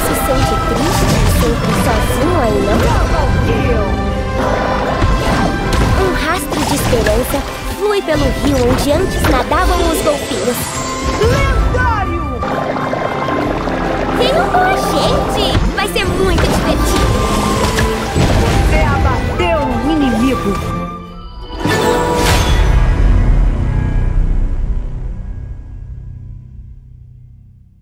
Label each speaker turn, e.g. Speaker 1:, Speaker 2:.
Speaker 1: se sente triste sempre sozinho aí, não? Um rastro de esperança flui pelo rio onde antes nadavam os golfinhos.
Speaker 2: Lendário!
Speaker 1: Venham com a gente! Vai ser muito divertido! Você abateu o inimigo!